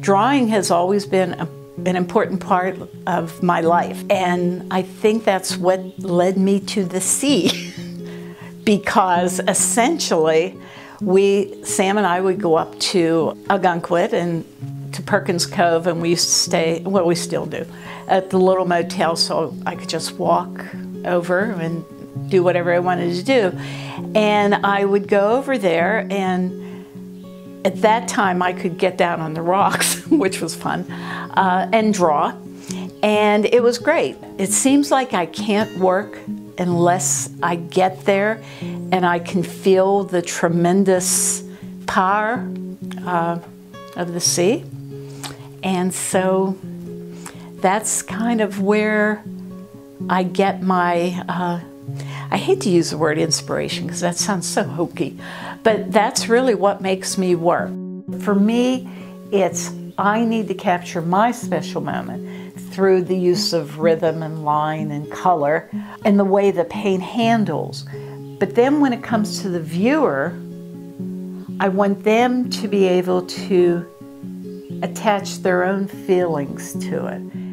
drawing has always been a, an important part of my life. And I think that's what led me to the sea. because essentially, we, Sam and I would go up to Ogunquit and to Perkins Cove, and we used to stay, well, we still do, at the little motel so I could just walk over and do whatever I wanted to do. And I would go over there, and at that time I could get down on the rocks, which was fun, uh, and draw. And it was great. It seems like I can't work unless I get there and I can feel the tremendous power uh, of the sea. And so that's kind of where I get my, uh, I hate to use the word inspiration because that sounds so hokey, but that's really what makes me work. For me, it's I need to capture my special moment through the use of rhythm and line and color and the way the paint handles. But then when it comes to the viewer, I want them to be able to attach their own feelings to it.